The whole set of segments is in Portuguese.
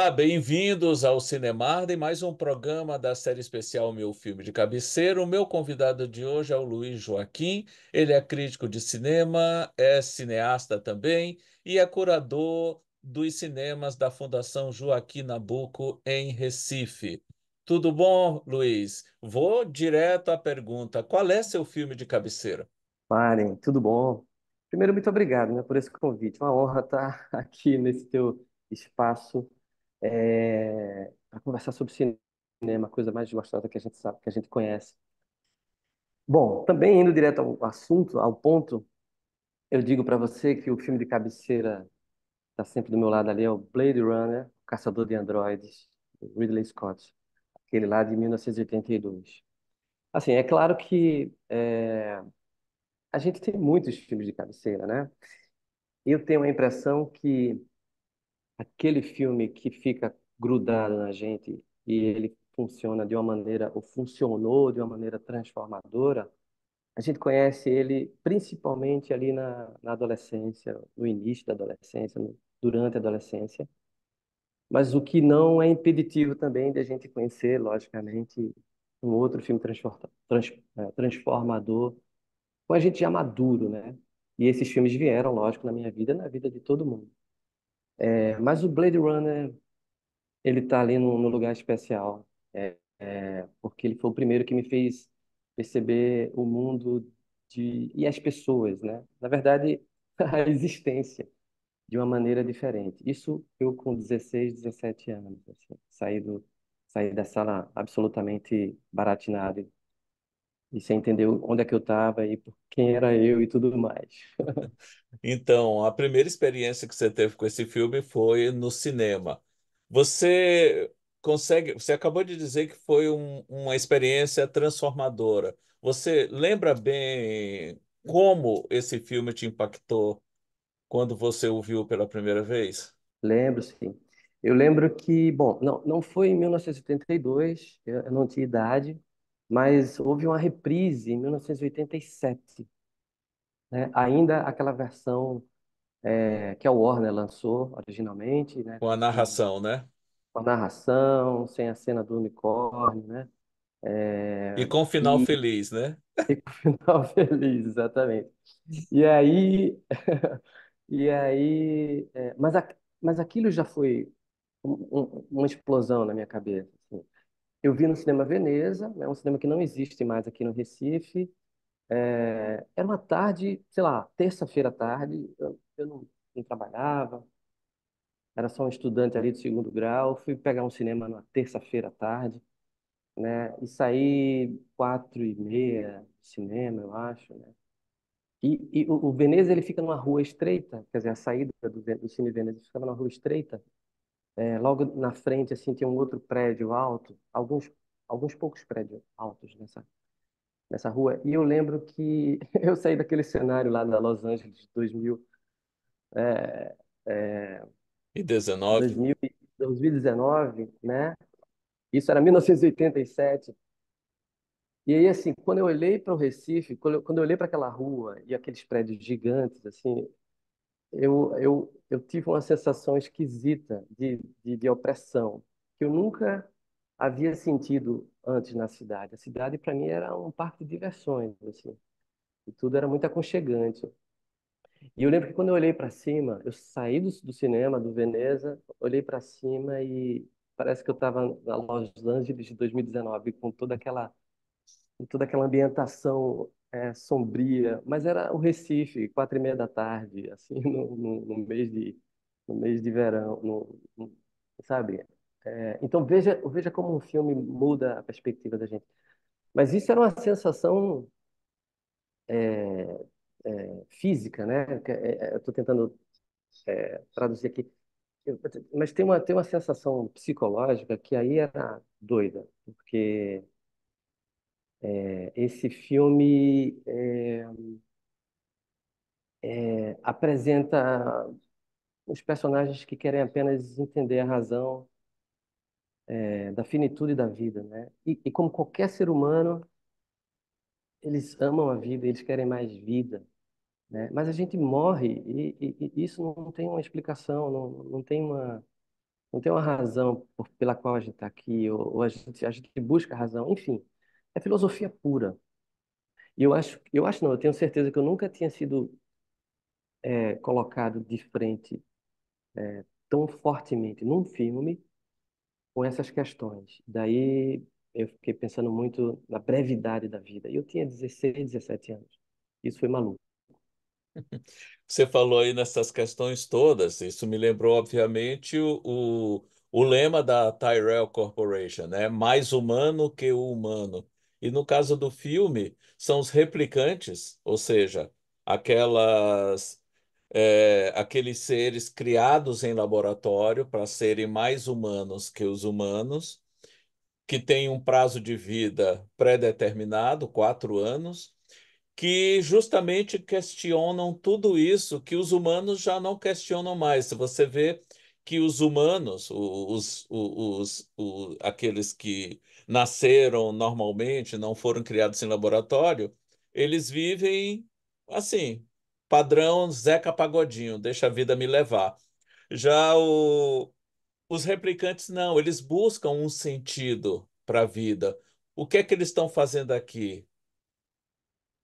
Olá, bem-vindos ao Cinemar e mais um programa da série especial Meu Filme de Cabeceira. O meu convidado de hoje é o Luiz Joaquim. Ele é crítico de cinema, é cineasta também e é curador dos cinemas da Fundação Joaquim Nabuco em Recife. Tudo bom, Luiz? Vou direto à pergunta: qual é seu filme de cabeceira? Parem, tudo bom? Primeiro, muito obrigado, né, por esse convite. Uma honra estar aqui nesse teu espaço para conversar sobre cinema, coisa mais gostosa que a gente sabe, que a gente conhece. Bom, também indo direto ao assunto, ao ponto, eu digo para você que o filme de cabeceira está sempre do meu lado ali, é o Blade Runner, o Caçador de Androides, Ridley Scott, aquele lá de 1982. Assim, é claro que é, a gente tem muitos filmes de cabeceira, né? Eu tenho a impressão que aquele filme que fica grudado na gente e ele funciona de uma maneira, ou funcionou de uma maneira transformadora, a gente conhece ele principalmente ali na, na adolescência, no início da adolescência, no, durante a adolescência. Mas o que não é impeditivo também de a gente conhecer, logicamente, um outro filme é, transformador, com a gente já maduro, né? E esses filmes vieram, lógico, na minha vida, na vida de todo mundo. É, mas o Blade Runner, ele tá ali no, no lugar especial, é, é, porque ele foi o primeiro que me fez perceber o mundo de, e as pessoas, né? Na verdade, a existência de uma maneira diferente. Isso eu com 16, 17 anos, assim, saí do, saí da sala absolutamente baratinado e sem entender onde é que eu estava e por quem era eu e tudo mais. Então, a primeira experiência que você teve com esse filme foi no cinema. Você consegue, você acabou de dizer que foi um- uma experiência transformadora. Você lembra bem como esse filme te impactou quando você o viu pela primeira vez? Lembro, sim. Eu lembro que, bom, não, não foi em 1982, eu eu não tinha idade, mas houve uma reprise em 1987, né? Ainda aquela versão é, que a Warner lançou originalmente, né? Com a narração, né? com a narração, sem a cena do unicórnio, né? E É, com final e, feliz, né? e com o final feliz, exatamente. E aí, e aí, é, mas, a, mas aquilo já foi um- um- uma explosão na minha cabeça. assim. Eu vi no Cinema Veneza, né, um cinema que não existe mais aqui no Recife. É, era uma tarde, sei lá, terça-feira à tarde, eu, eu não, não trabalhava, era só um estudante ali de segundo grau. Fui pegar um cinema numa terça-feira à tarde, né, e saí quatro e meia do cinema, eu acho, né. E, e o, o Veneza ele fica numa rua estreita, quer dizer, a saída do, do Cine Veneza ficava numa rua estreita. É, logo na frente assim tinha um outro prédio alto, alguns alguns poucos prédios altos nessa nessa rua. E eu lembro que eu saí daquele cenário lá da Los Angeles de 2000, é, é, E 19. 2000, e 2019, né? Isso era 1987. E aí, assim, quando eu olhei para o Recife, quando eu, quando eu olhei para aquela rua e aqueles prédios gigantes, assim, eu, eu, eu tive uma sensação esquisita de, de, de opressão, que eu nunca havia sentido antes na cidade. A cidade, para mim, era um parque de diversões, assim, e tudo era muito aconchegante. E eu lembro que quando eu olhei para cima, eu saí do, do cinema, do Veneza, olhei para cima e parece que eu estava na Los Angeles de 2019, com toda aquela com toda aquela ambientação é, sombria, mas era o Recife, quatro e meia da tarde, assim, no, no, no mês de no mês de verão, no, no- sabe? É, então veja veja como um filme muda a perspectiva da gente. Mas isso era uma sensação é, é, física, né? Que, é, é, estou tentando traduzir aqui, mas tem uma tem uma sensação psicológica que aí era doida, porque é, esse filme é, é, apresenta os personagens que querem apenas entender a razão é, da finitude da vida, né? E, e como qualquer ser humano, eles amam a vida, eles querem mais vida, né? Mas a gente morre e, e- e isso não tem uma explicação, não, não tem uma, não tem uma razão por- pela qual a gente está aqui, ou, ou a gente, a gente busca razão, enfim, é filosofia pura. E eu acho, eu acho não, eu tenho certeza que eu nunca tinha sido é, colocado de frente tão fortemente num filme com essas questões. Daí eu fiquei pensando muito na brevidade da vida. Eu tinha 16, 17 anos. Isso foi maluco. Você falou aí nessas questões todas, isso me lembrou, obviamente, o, o, o lema da Tyrell Corporation, né? Mais humano que o humano. E no caso do filme, são os replicantes, ou seja, aquelas, é, aqueles seres criados em laboratório para serem mais humanos que os humanos, que têm um prazo de vida pré-determinado, quatro anos que justamente questionam tudo isso que os humanos já não questionam mais. Se você vê que os humanos, os, os, os, os, aqueles que nasceram normalmente, não foram criados em laboratório, eles vivem assim, padrão Zeca Pagodinho, deixa a vida me levar. Já o, os replicantes não, eles buscam um sentido para a vida. O que é que eles estão fazendo aqui?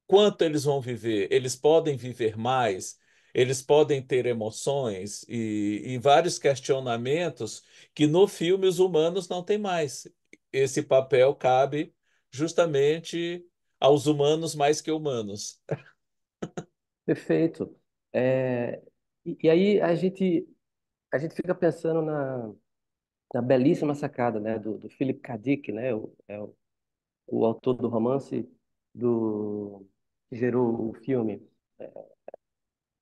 quanto eles vão viver? Eles podem viver mais? Eles podem ter emoções e, e vários questionamentos que no filme os humanos não têm mais. Esse papel cabe justamente aos humanos mais que humanos. Perfeito. É, e, e aí a gente, a gente fica pensando na, na belíssima sacada, né, do, do Philip K. Dick, né, o, é o, o autor do romance do, que gerou o filme.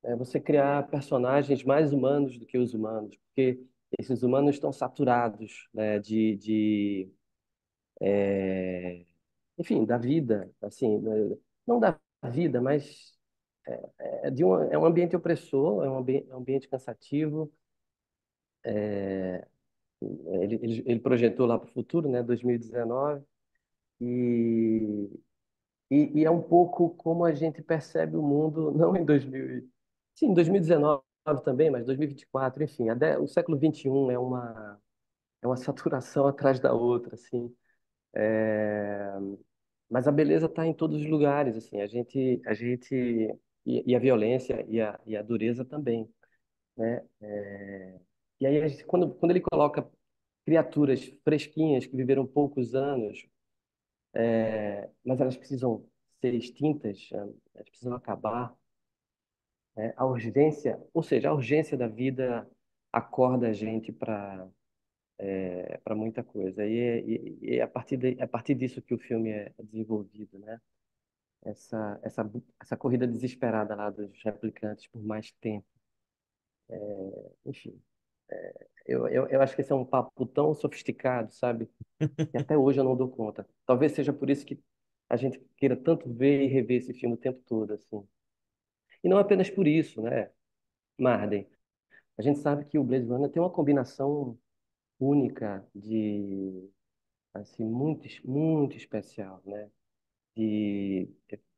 É você criar personagens mais humanos do que os humanos, porque esses humanos estão saturados, né, de, de é, enfim, da vida, assim, né, não da vida, mas é, é de um, é um ambiente opressor, é um é um ambiente cansativo. É, ele, ele, ele projetou lá para o futuro, né, 2019, e, e, e é um pouco como a gente percebe o mundo, não em 2000, sim, em 2019 também, mas 2024, enfim, o século 21 é uma é uma saturação atrás da outra, assim. É, Mas a beleza está em todos os lugares, assim. A gente, a gente e, a violência e a, e a dureza também, né? É, E aí, gente, quando, quando ele coloca criaturas fresquinhas que viveram poucos anos, é, mas elas precisam ser extintas, é, elas precisam acabar, né? A urgência, ou seja, a urgência da vida acorda a gente para para muita coisa. E, é- e, e é a partir de, é a partir disso que o filme é desenvolvido, né? essa, essa, essa corrida desesperada lá dos replicantes por mais tempo. Enfim, eu, eu, eu acho que esse é um papo tão sofisticado, sabe? Que até hoje eu não dou conta. Talvez seja por isso que a gente queira tanto ver e rever esse filme o tempo todo, assim. E não apenas por isso, né, Marden? A gente sabe que o Blade Runner tem uma combinação única de, assim, muito, muito especial, né? De,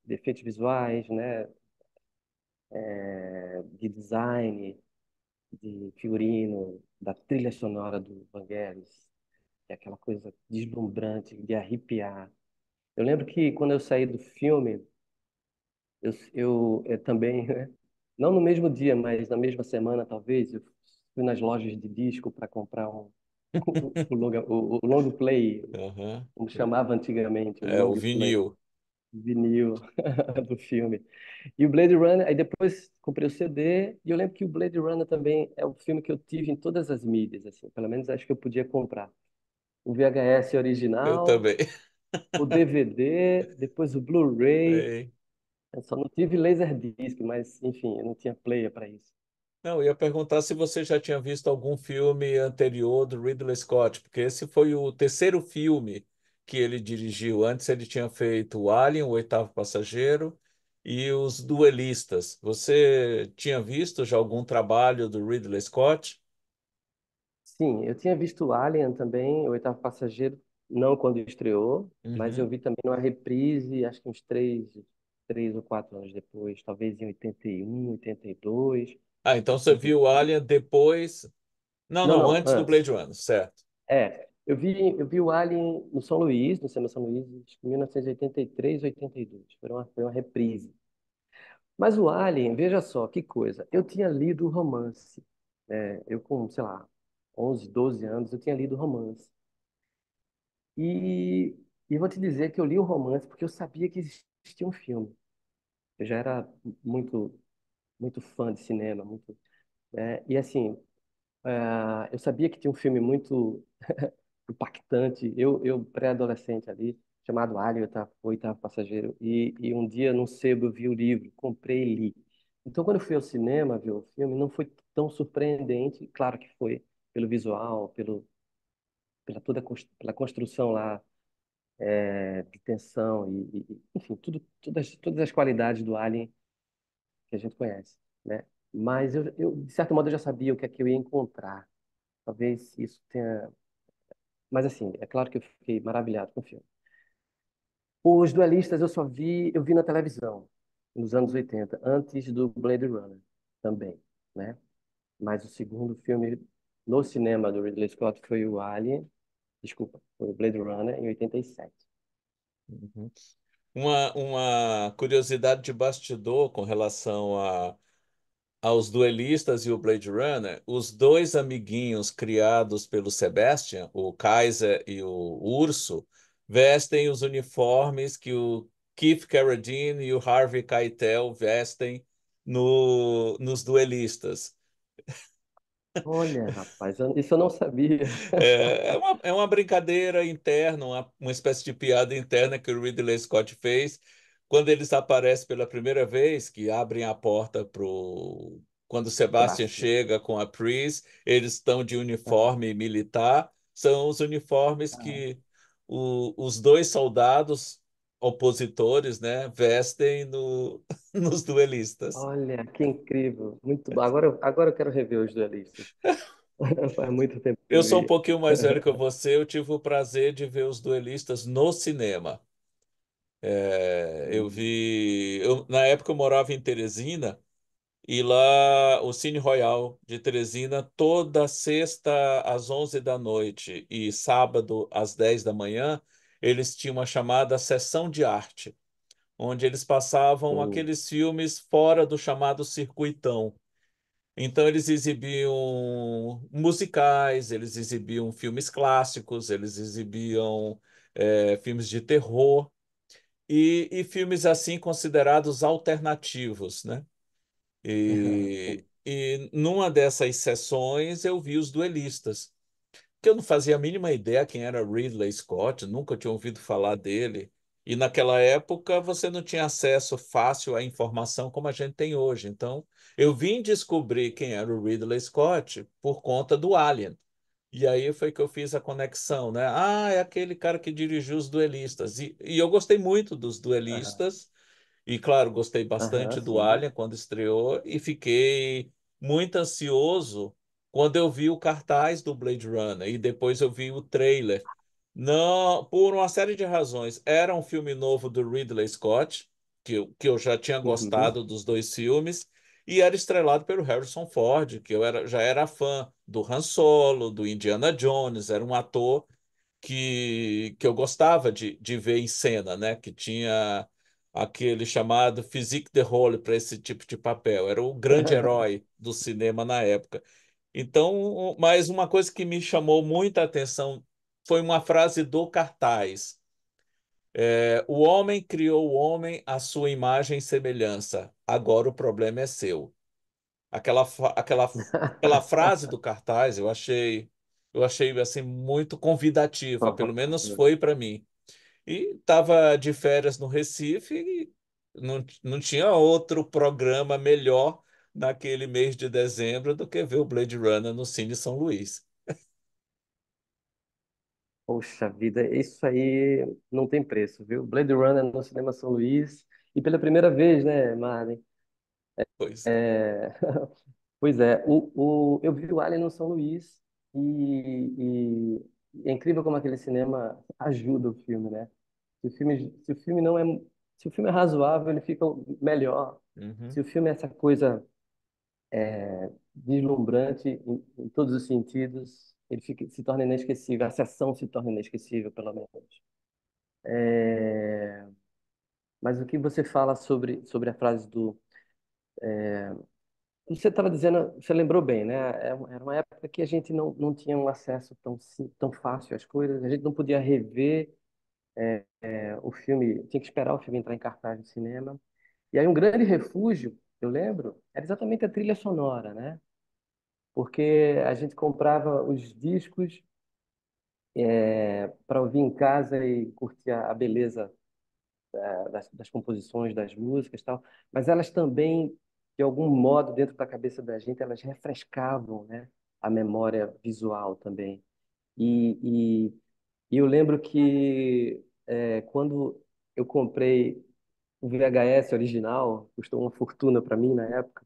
de efeitos visuais, né? É, de design, de figurino, da trilha sonora do Vangelis, é aquela coisa deslumbrante, de arrepiar. Eu lembro que quando eu saí do filme, eu, eu, eu também, né, não no mesmo dia, mas na mesma semana, talvez, eu fui nas lojas de disco para comprar um, o, longa, o, o long play, Uhum. como chamava antigamente, o É o play, vinil. vinil do filme. E o Blade Runner, aí depois comprei o CD, e eu lembro que o Blade Runner também é o filme que eu tive em todas as mídias, assim, pelo menos acho que eu podia comprar. O VHS Eu original, também. o DVD, depois o Blu-ray. Eu só não tive Laserdisc, mas enfim, eu não tinha player para isso. Não, eu ia perguntar se você já tinha visto algum filme anterior do Ridley Scott, porque esse foi o terceiro filme que ele dirigiu. Antes ele tinha feito o Alien, o Oitavo Passageiro e Os Duelistas. Você tinha visto já algum trabalho do Ridley Scott? Sim, eu tinha visto Alien também, o Oitavo Passageiro, não quando estreou, mas eu Uhum. vi também numa reprise, acho que uns três, três ou quatro anos depois, talvez em 81, 82. Ah, então você viu Alien depois. Não, Não, não, não, antes do antes. Blade Runner, certo. É, eu vi, eu vi o Alien no São Luís, no cinema São Luís, em 1983, 82. Foi uma, foi uma reprise. Mas o Alien, veja só, que coisa. Eu tinha lido o romance. né? eu com, sei lá, 11, 12 anos, eu tinha lido o romance. E, e vou te dizer que eu li o romance porque eu sabia que existia um filme. Eu já era muito, muito fã de cinema, muito, né? E assim, ah, eu sabia que tinha um filme muito impactante. Eu, eu pré-adolescente ali, chamado Alien, eu estava oitavo passageiro, e, e um dia num sebo eu vi o livro, comprei e li. Então, quando eu fui ao cinema ver o filme, não foi tão surpreendente, claro que foi, pelo visual, pelo, pela toda pela construção lá, é, de tensão, e, e- enfim, tudo, todas, todas as qualidades do Alien que a gente conhece, né? Mas eu, eu, de certo modo, eu já sabia o que é que eu ia encontrar. Talvez isso tenha Mas assim, é claro que eu fiquei maravilhado com o filme. Os Duelistas eu só vi, eu vi na televisão, nos anos 80, antes do Blade Runner também, né? Mas o segundo filme no cinema do Ridley Scott foi o Alien, desculpa, foi o Blade Runner em 87. Uhum. Uma, curiosidade de bastidor com relação a, aos duelistas e o Blade Runner, os dois amiguinhos criados pelo Sebastian, o Kaiser e o Urso, vestem os uniformes que o Keith Carradine e o Harvey Keitel vestem no, nos duelistas. Olha, rapaz, isso eu não sabia. É, é uma, é uma brincadeira interna, uma, uma espécie de piada interna que o Ridley Scott fez quando eles aparecem pela primeira vez, que abrem a porta pro... Quando o Sebastian chega com a Pris, eles estão de Aham, uniforme militar, são os uniformes aham. que o- os dois soldados opositores, né, vestem no, nos duelistas. Olha, que incrível. Muito bom. Agora, eu- agora eu quero rever os Duelistas. Faz muito tempo que Eu sou um pouquinho mais velho que você, eu tive o prazer de ver os duelistas no cinema. É, eu Hum, vi. eu- na época eu morava em Teresina e lá o Cine Royal de Teresina, toda sexta às 11 da noite e sábado às 10 da manhã, eles tinham uma chamada sessão de arte, onde eles passavam hum. aqueles filmes fora do chamado circuitão. Então eles exibiam musicais, eles exibiam filmes clássicos, eles exibiam eh, filmes de terror. E, e filmes assim considerados alternativos, né? E, Sim. e numa dessas sessões eu vi os duelistas, que eu não fazia a mínima ideia quem era Ridley Scott, nunca tinha ouvido falar dele. E naquela época você não tinha acesso fácil à informação como a gente tem hoje. Então eu vim descobrir quem era o Ridley Scott por conta do Alien. E aí foi que eu fiz a conexão, né? Ah, é aquele cara que dirigiu os duelistas. E, e eu gostei muito dos duelistas. E, claro, gostei bastante do sim. Alien quando estreou. E fiquei muito ansioso quando eu vi o cartaz do Blade Runner. E depois eu vi o trailer. Não, por uma série de razões. Era um filme novo do Ridley Scott, que eu, que eu já tinha Uhum. gostado dos dois filmes, e era estrelado pelo Harrison Ford, que eu era, já era fã do Han Solo, do Indiana Jones, era um ator que, que eu gostava de, de ver em cena, né? Que tinha aquele chamado physique de rôle para esse tipo de papel. Era o grande herói do cinema na época. Então, mas uma coisa que me chamou muita atenção foi uma frase do cartaz. É, o homem criou o homem à sua imagem e semelhança. Agora o problema é seu. Aquela, aquela, aquela frase do cartaz eu achei, eu achei assim muito convidativa, pelo menos foi para mim. E estava de férias no Recife e não, não tinha outro programa melhor naquele mês de dezembro do que ver o Blade Runner no Cine São Luís. Poxa vida, isso aí não tem preço, viu? Blade Runner no Cinema São Luís. E pela primeira vez, né, Marley? Pois. É... Pois é, o, o... eu vi o Alien no São Luís e... e é incrível como aquele cinema ajuda o filme, né? Se o filme, se o filme não é, se o filme é razoável, ele fica melhor. Uhum. Se o filme é essa coisa deslumbrante em, em todos os sentidos. Ele fica, se torna inesquecível, a sessão se torna inesquecível, pelo menos. É, mas o que você fala sobre, sobre a frase do. Você estava dizendo, você lembrou bem, né? É Era uma época que a gente não, não tinha um acesso tão, tão fácil às coisas, a gente não podia rever é, o filme, tinha que esperar o filme entrar em cartaz de cinema. E aí um grande refúgio, eu lembro, era exatamente a trilha sonora, né? Porque a gente comprava os discos para ouvir em casa e curtir a, beleza eh, das, das composições, das músicas, e tal. Mas elas também, de algum modo, dentro da cabeça da gente, elas refrescavam, né? A memória visual também. E, e, e eu lembro que eh, quando eu comprei o VHS original, custou uma fortuna para mim na época,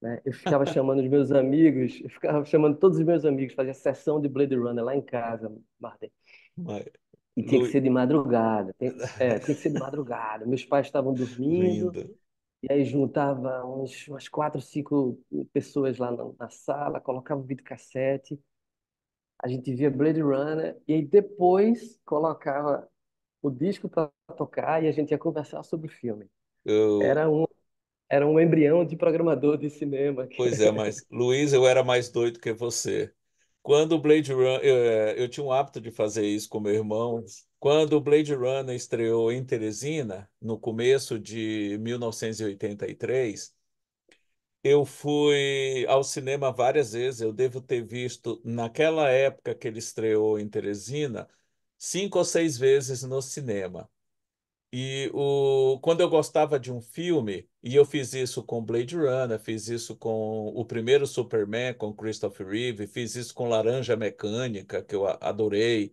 né? Eu ficava chamando os meus amigos, eu ficava chamando todos os meus amigos, fazia sessão de Blade Runner lá em casa, Martin. Mas, E tinha que ser de madrugada. Tem, é, tinha que ser de madrugada. Meus pais estavam dormindo, Lindo. e aí juntava uns, umas quatro, cinco pessoas lá na, na sala, colocava o videocassete, a gente via Blade Runner, e aí depois colocava o disco para tocar e a gente ia conversar sobre o filme. Eu... Era um, era um embrião de programador de cinema. Pois é, mas Luiz, eu era mais doido que você. Quando o Blade Runner, eu, eh, eu tinha um hábito de fazer isso com meu irmão. Quando o Blade Runner estreou em Teresina, no começo de 1983, eu fui ao cinema várias vezes. Eu devo ter visto, naquela época que ele estreou em Teresina, cinco ou seis vezes no cinema. E o, quando eu gostava de um filme, e eu fiz isso com Blade Runner, fiz isso com o primeiro Superman, com Christopher Reeve, fiz isso com Laranja Mecânica, que eu adorei,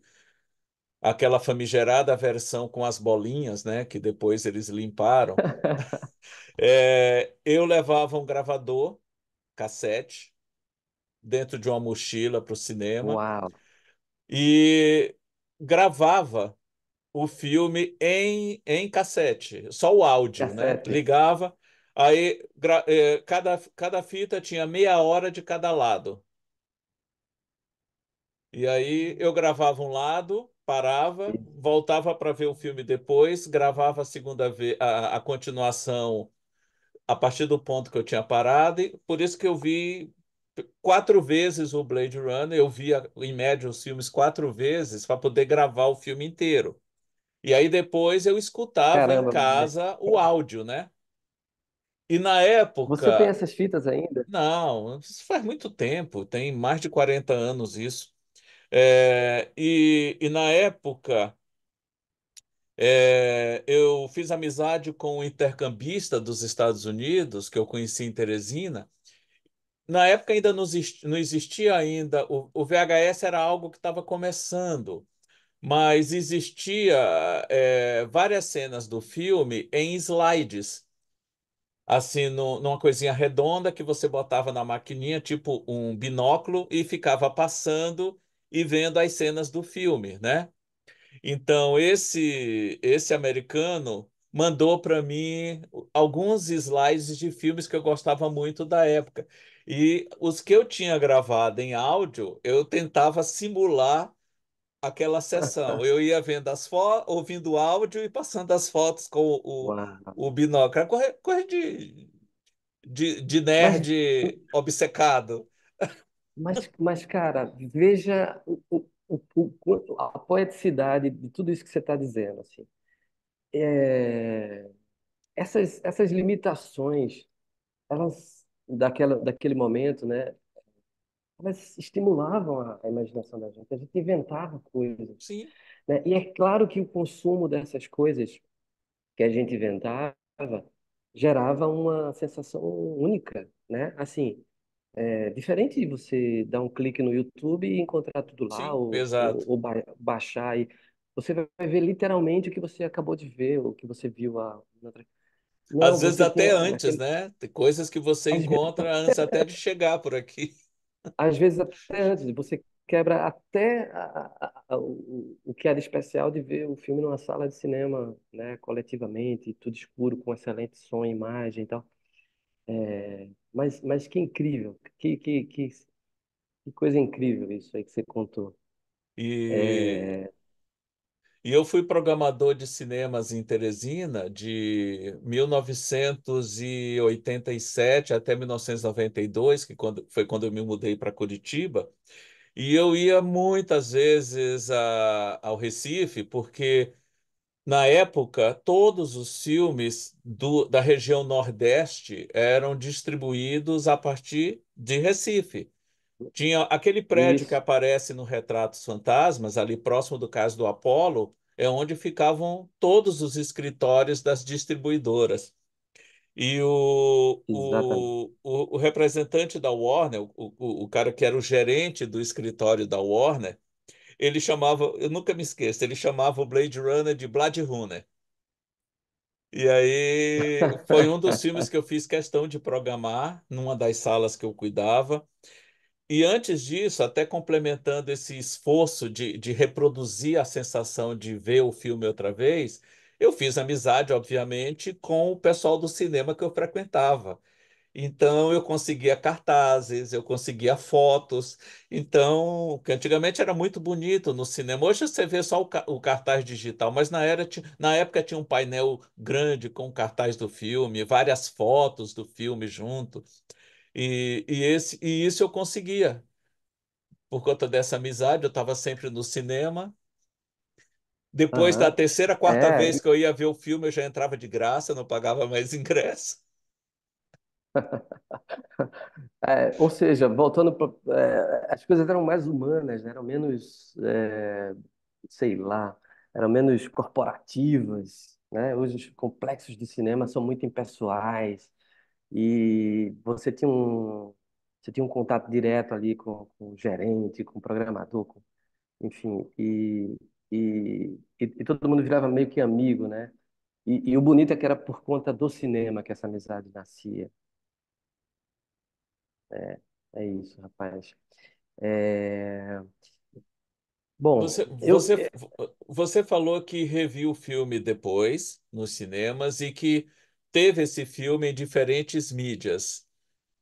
aquela famigerada versão com as bolinhas, né, que depois eles limparam. É, eu levava um gravador, cassete, dentro de uma mochila para o cinema Uau, e gravava o filme em, em cassete, só o áudio, né? cassete. Ligava, aí gra- eh, cada, cada fita tinha meia hora de cada lado. E aí eu gravava um lado, parava, voltava para ver o filme depois, gravava a segunda vez, a, a continuação a partir do ponto que eu tinha parado, e por isso que eu vi quatro vezes o Blade Runner, eu via em média os filmes quatro vezes para poder gravar o filme inteiro. E aí depois eu escutava em Caramba, mas casa o áudio, né? E na você tem época, essas fitas ainda? não, isso faz muito tempo, tem mais de 40 anos isso. É, e, e na época, é, eu fiz amizade com um intercambista dos Estados Unidos, que eu conheci em Teresina. Na época ainda não existia, ainda, o, o VHS era algo que estava começando. mas existia é, várias cenas do filme em slides, assim, no, numa coisinha redonda que você botava na maquininha, tipo um binóculo, e ficava passando e vendo as cenas do filme, né? Então, esse, esse americano mandou para mim alguns slides de filmes que eu gostava muito da época. E os que eu tinha gravado em áudio, eu tentava simular aquela sessão. Eu ia vendo as fotos, ouvindo o áudio e passando as fotos com o, Uau. o binóculo. Era Coisa, coisa de, de, de Mas, nerd obcecado. mas, mas, cara, veja o, o, o, a poeticidade de tudo isso que você está dizendo, assim. É, essas, essas limitações, elas, daquela, daquele momento, né, elas estimulavam a, a imaginação da gente. A gente inventava coisas, Sim, né? E é claro que o consumo dessas coisas que a gente inventava gerava uma sensação única, né? Assim, É diferente de você dar um clique no YouTube e encontrar tudo lá, sim, ou, ou, ou ba- baixar e você vai ver literalmente o que você acabou de ver, o que você viu a... Às Não, vezes você tem até antes, né? Tem coisas que você Às vezes, encontra antes até de chegar por aqui. às vezes até antes, você quebra até a- a- a- o, o que era especial de ver o filme numa sala de cinema, né, coletivamente, tudo escuro, com excelente som e imagem e tal. Mas, mas que incrível, que, que, que, que coisa incrível isso aí que você contou. E, É, e eu fui programador de cinemas em Teresina de 1987 até 1992, que quando, foi quando eu me mudei para Curitiba. E eu ia muitas vezes a, ao Recife, porque na época todos os filmes do, da região Nordeste eram distribuídos a partir de Recife. Tinha aquele prédio que isso, aparece no Retratos Fantasmas, ali próximo do Cais do Apolo, é onde ficavam todos os escritórios das distribuidoras. E o, o, o, o representante da Warner, o, o, o cara que era o gerente do escritório da Warner, ele chamava, eu nunca me esqueço, ele chamava o Blade Runner de Blade Runner. E aí foi um dos filmes que eu fiz questão de programar numa das salas que eu cuidava. E antes disso, até complementando esse esforço de, de reproduzir a sensação de ver o filme outra vez, eu fiz amizade, obviamente, com o pessoal do cinema que eu frequentava. Então, eu conseguia cartazes, eu conseguia fotos. Então, que antigamente era muito bonito no cinema. Hoje você vê só o, o cartaz digital, mas na, era, na época tinha um painel grande com o cartaz do filme, várias fotos do filme junto. E, e, esse, e isso eu conseguia. Por conta dessa amizade, eu estava sempre no cinema. Depois da Aham. terceira, quarta É, vez que eu ia ver o filme, eu já entrava de graça, não pagava mais ingresso. É, ou seja, voltando para. as coisas eram mais humanas, né? Eram menos, é, sei lá, eram menos corporativas, né? Hoje os complexos de cinema são muito impessoais e você tinha um, você tinha um contato direto ali com, com o gerente, com o programador, com- enfim, e, e, e, todo mundo virava meio que amigo, né? E, e o bonito é que era por conta do cinema que essa amizade nascia. É, é isso, rapaz. É, Bom, Você, eu, você, você falou que reviu o filme depois, nos cinemas, e que teve esse filme em diferentes mídias.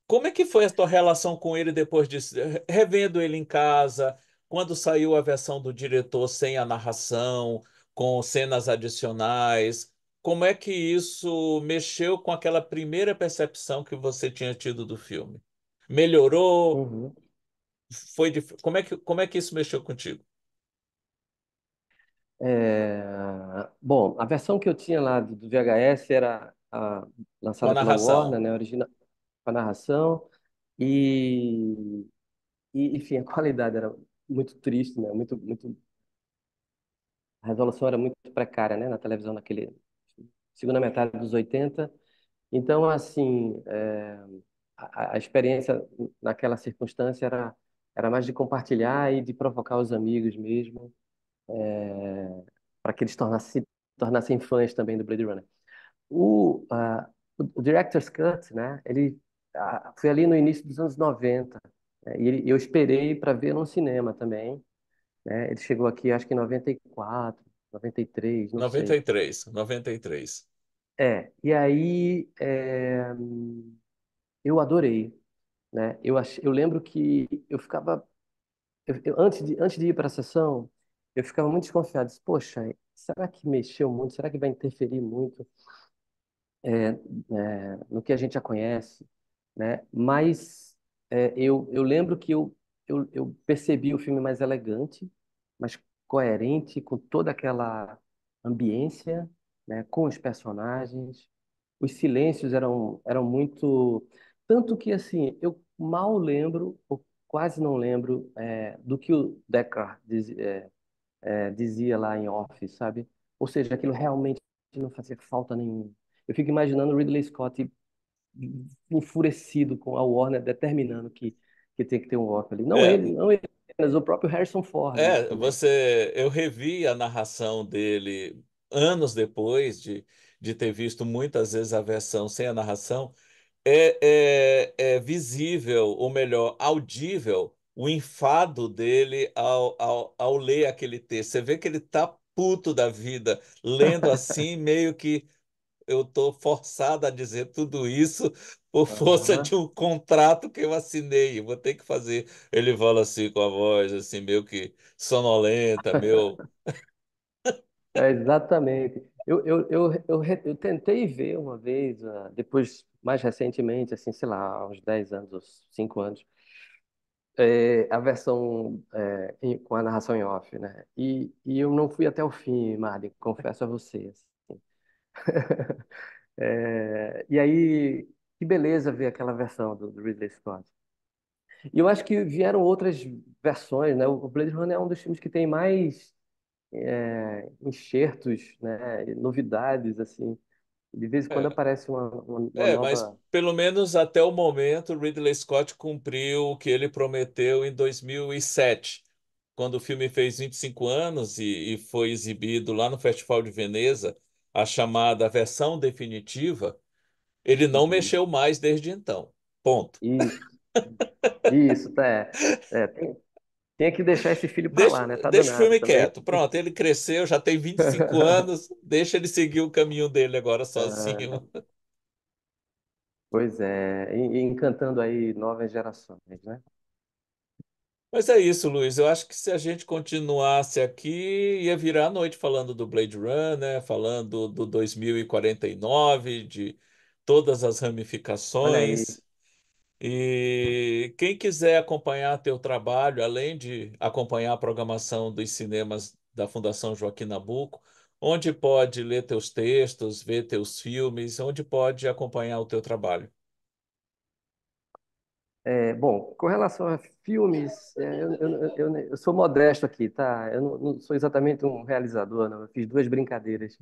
Como é que foi a tua relação com ele depois disso? Revendo ele em casa, quando saiu a versão do diretor sem a narração, com cenas adicionais, como é que isso mexeu com aquela primeira percepção que você tinha tido do filme? Melhorou? Uhum. Foi dif... como é que, como é que isso mexeu contigo? É, bom, a versão que eu tinha lá do VHS era a- lançada pela Warner, né, original, com a narração, e, e, enfim, a qualidade era muito triste, né, muito, muito, a resolução era muito precária, né, na televisão naquele segunda metade dos 80. Então, assim, é, a, a experiência naquela circunstância era, era mais de compartilhar e de provocar os amigos mesmo, para que eles tornassem, tornassem fãs também do Blade Runner. O, ah, o, Director's Cut, né, ele ah, foi ali no início dos anos 90, né, e ele, eu esperei para ver no cinema também, né, ele chegou aqui acho que em 94, 93, não noventa sei. e três noventa e três É, e aí é, eu adorei, né, eu, ach, eu lembro que eu ficava eu- eu- antes de, antes de ir para a sessão, eu ficava muito desconfiado. Disse, Poxa, será que mexeu muito? Será que vai interferir muito é, é, no que a gente já conhece? Né? Mas é, eu, eu lembro que eu, eu, eu percebi o filme mais elegante, mais coerente, com toda aquela ambiência, né? Com os personagens. Os silêncios eram, eram muito... Tanto que, assim, eu mal lembro, ou quase não lembro, é, do que o Deckard dizia é, dizia lá em off, sabe? Ou seja, aquilo realmente não fazia falta nenhuma. Eu fico imaginando Ridley Scott enfurecido com a Warner determinando que, que tem que ter um off ali. Não É, ele, não ele, mas o próprio Harrison Ford, né, é, também. você, eu revi a narração dele anos depois de, de ter visto muitas vezes a versão sem a narração. É, é, é visível, ou melhor, audível, o enfado dele ao, ao, ao ler aquele texto. Você vê que ele tá puto da vida, lendo assim, meio que eu estou forçado a dizer tudo isso por força de um contrato que eu assinei. Eu vou ter que fazer. Ele fala assim com a voz assim meio que sonolenta, meu. É, exatamente. Eu, eu, eu, eu, eu tentei ver uma vez, ah, depois, mais recentemente, assim, sei lá, uns 10 anos, ou 5 anos, é, a versão é, com a narração em off, né? E, e eu não fui até o fim, Mari, confesso a você. É, e aí, que beleza ver aquela versão do, do Ridley Scott. E eu acho que vieram outras versões, né? O Blade Runner é um dos filmes que tem mais é, enxertos, né? Novidades, assim. De vez em quando É, aparece uma, uma, uma é, mas nova. pelo menos até o momento, Ridley Scott cumpriu o que ele prometeu em 2007, quando o filme fez 25 anos e, e foi exibido lá no Festival de Veneza, a chamada versão definitiva. Ele não mexeu mais desde então. Ponto. Isso, isso, tá. É, É, tem, tem que deixar esse filho Deixa, lá, né? Tá deixa o filme também. quieto. Pronto, ele cresceu, já tem 25 anos, deixa ele seguir o caminho dele agora Ah, sozinho. pois é, encantando aí novas gerações, né? Mas é isso, Luiz. Eu acho que se a gente continuasse aqui, ia virar a noite falando do Blade Runner, falando do 2049, de todas as ramificações. E quem quiser acompanhar teu trabalho, além de acompanhar a programação dos cinemas da Fundação Joaquim Nabuco, onde pode ler teus textos, ver teus filmes, onde pode acompanhar o teu trabalho? É, bom, com relação a filmes, é, eu, eu, eu, eu sou modesto aqui, tá? Eu não, não sou exatamente um realizador, não. Eu fiz duas brincadeiras,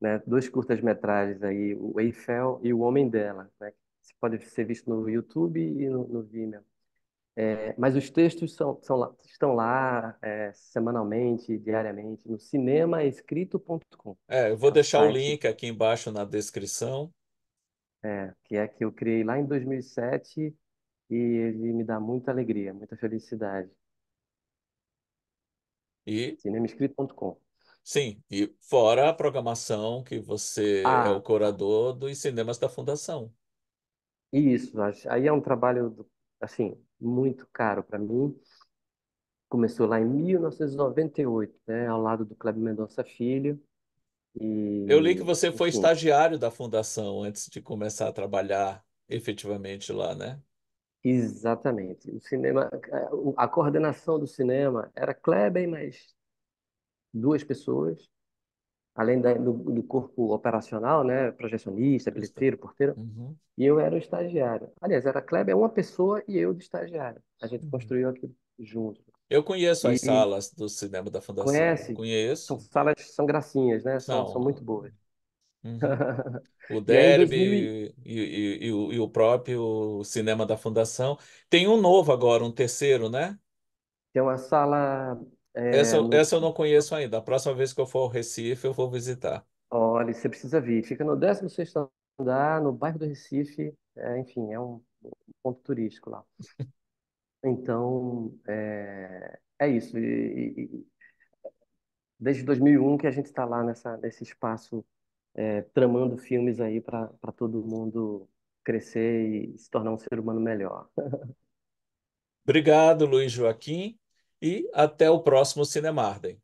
né? Dois curtas-metragens aí, o Eiffel e O Homem Dela, né? Que pode ser visto no YouTube e no, no Vimeo. É, mas os textos são, são lá- estão lá é, semanalmente, diariamente, no cinemaescrito.com. É, eu vou deixar o link aqui embaixo na descrição. é, que é que eu criei lá em 2007 e ele me dá muita alegria, muita felicidade. E cinemaescrito.com. sim, e fora a programação que você é o Ah, curador dos cinemas da Fundação. isso. acho- Aí é um trabalho, do- assim, muito caro para mim. Começou lá em 1998, né, ao lado do Kleber Mendonça Filho. Eu li que E, você foi enfim, estagiário da Fundação antes de começar a trabalhar efetivamente lá, né? Exatamente. O cinema, a coordenação do cinema era Kleber e mais duas pessoas, além da- do, do corpo operacional, né, projecionista, Justo. bilheteiro, porteiro. Uhum. E eu era o estagiário. Aliás, era Kleber, uma pessoa e eu de estagiário. A gente Uhum. construiu aquilo junto. Eu conheço as E salas do cinema da Fundação. conhece? São Conheço. salas, são gracinhas, né? São, são muito São. boas. Uhum. O E aí, em 2000, e- Derby e, e- e o, e o próprio cinema da Fundação. Tem um novo agora, um terceiro, né? tem uma sala Essa, é, eu- no... essa eu não conheço ainda. A próxima vez que eu for ao Recife, eu vou visitar. Olha, você precisa vir. Fica no 16º andar, no bairro do Recife. É, enfim, é um ponto turístico lá. Então, é, é isso. E- e desde 2001 que a gente está lá nessa, nesse espaço é, tramando filmes aí para todo mundo crescer e se tornar um ser humano melhor. Obrigado, Luiz Joaquim, e até o próximo Cinemarden.